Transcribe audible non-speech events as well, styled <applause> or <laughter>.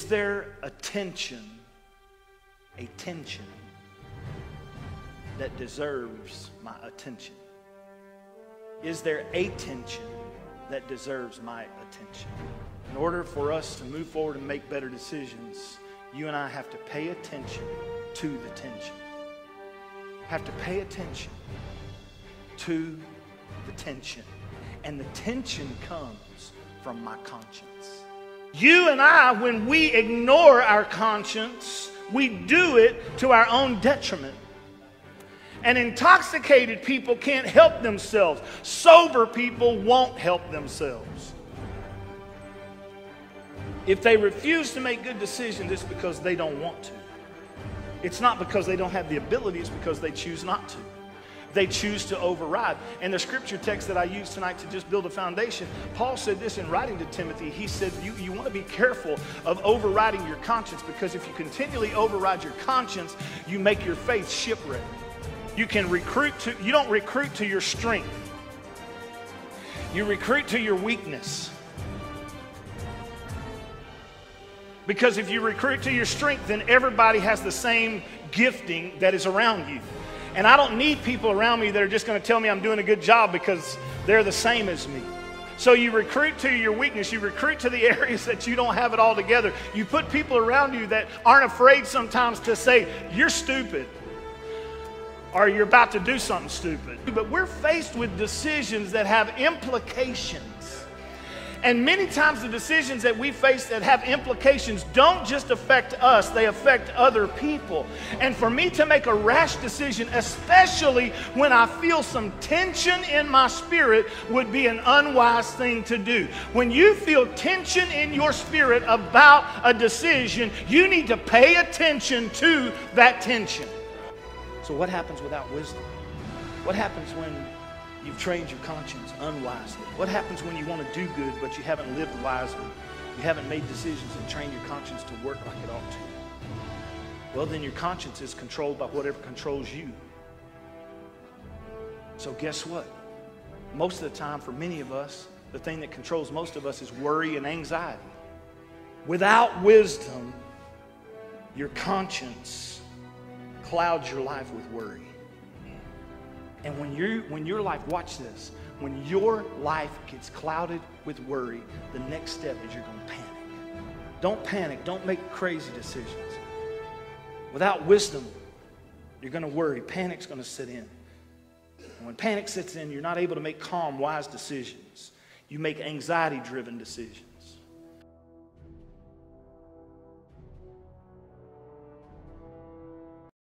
there a tension, a tension that deserves my attention? Is there a tension that deserves my attention? In order for us to move forward and make better decisions, you and I have to pay attention to the tension. Have to pay attention to the tension. And the tension comes from my conscience. You and I, when we ignore our conscience, we do it to our own detriment. And intoxicated people can't help themselves. Sober people won't help themselves. If they refuse to make good decisions, it's because they don't want to. It's not because they don't have the ability, it's because they choose not to. They choose to override. And the scripture text that I used tonight to just build a foundation, Paul said this in writing to Timothy. He said, You, you want to be careful of overriding your conscience because if you continually override your conscience, you make your faith shipwrecked. You can recruit to, you don't recruit to your strength, you recruit to your weakness. Because if you recruit to your strength, then everybody has the same gifting that is around you. And I don't need people around me that are just going to tell me I'm doing a good job because they're the same as me. So you recruit to your weakness, you recruit to the <laughs> areas that you don't have it all together. You put people around you that aren't afraid sometimes to say, You're stupid or you're about to do something stupid. But we're faced with decisions that have implications. And many times the decisions that we face that have implications don't just affect us, they affect other people. And for me to make a rash decision, especially when I feel some tension in my spirit, would be an unwise thing to do. When you feel tension in your spirit about a decision, you need to pay attention to that tension. So, what happens without wisdom? What happens when you've trained your conscience unwisely? What happens when you want to do good but you haven't lived wisely? You haven't made decisions and trained your conscience to work like it ought to? Well, then your conscience is controlled by whatever controls you. So, guess what? Most of the time, for many of us, the thing that controls most of us is worry and anxiety. Without wisdom, your conscience clouds your life with worry. And when, you when your life, watch this, when your life gets clouded with worry, the next step is you're going to panic. Don't panic. Don't make crazy decisions. Without wisdom, you're going to worry. Panic's going to sit in. And when panic sits in, you're not able to make calm, wise decisions. You make anxiety driven decisions.